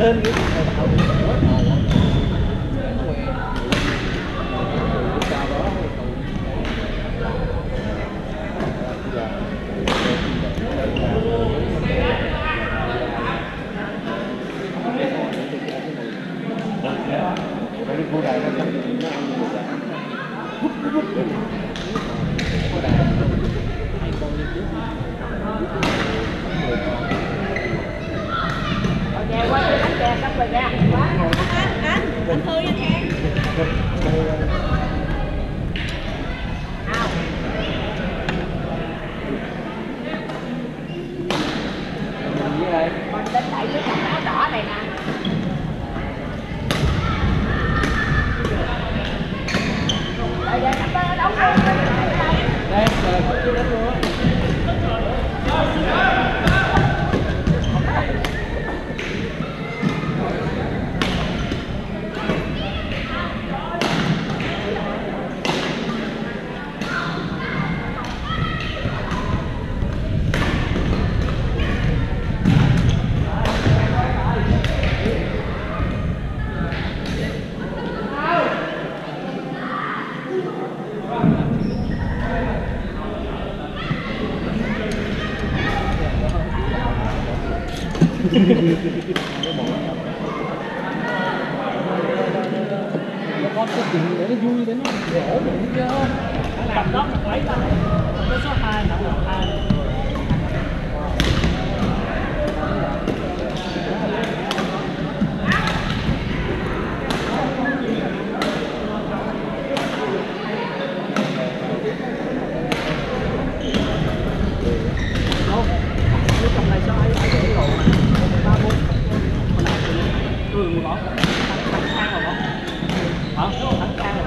cái rồi đây Mình đến đẩy với cặp áo đỏ này nè. Đây, giờ cặp đó đấu luôn. đây là chưa đến luôn vui để nó. Gỗ đủ chứ tầm đó lấy ta cái số 2 là hai.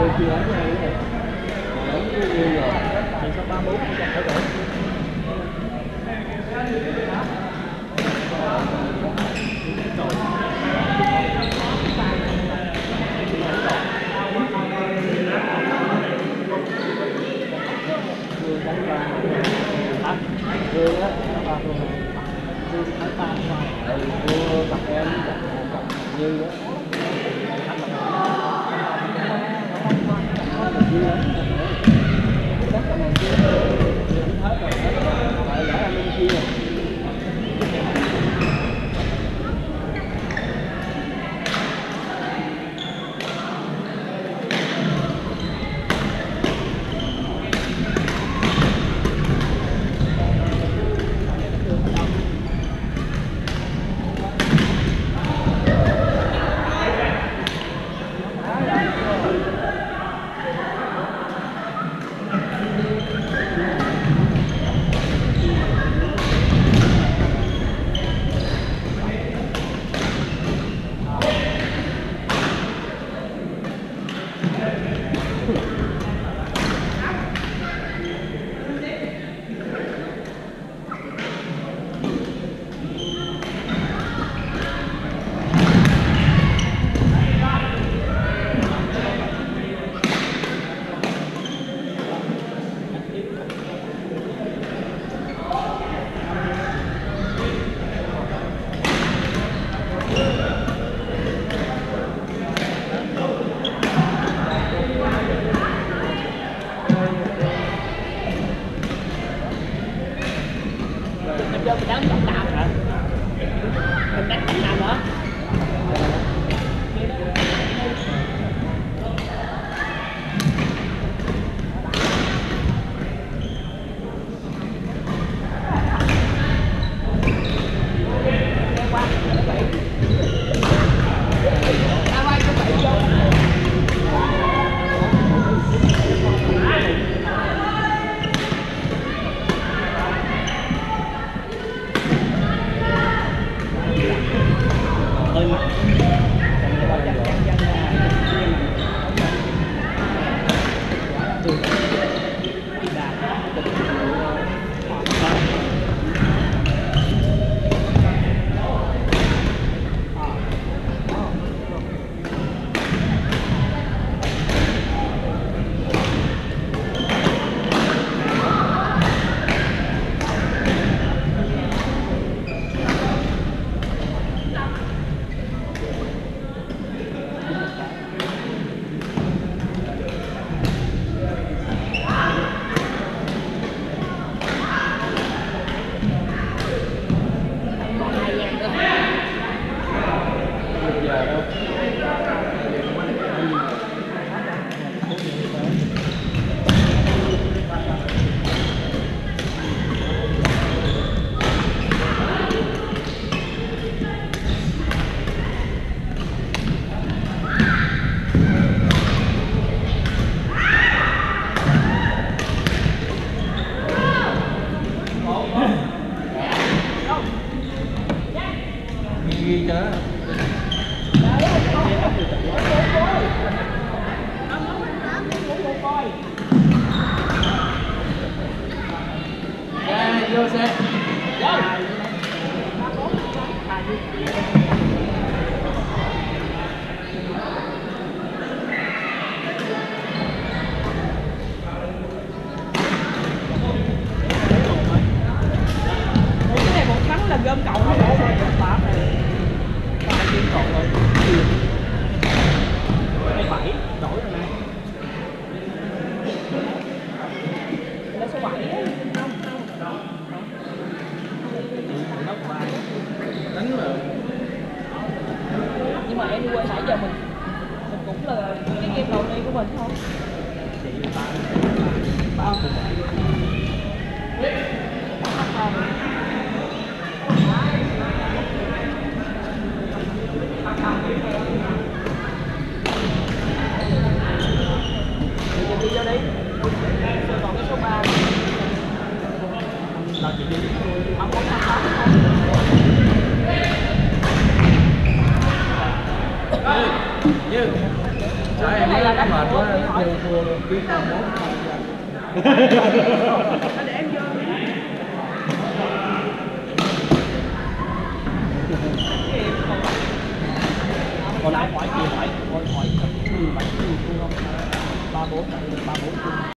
10 triệu ở nhà nữa rồi. Đóng cái gì rồi. Thì sao 34 200 phải rồi. như đó Yeah. ghi cho Yeah, dạ, vô xe. Vô. cũng là cái game đầu tiên của mình thôi. Thank you. mua biết không mốt để em vô còn lại hỏi kia hỏi con hỏi ba bốn ba bốn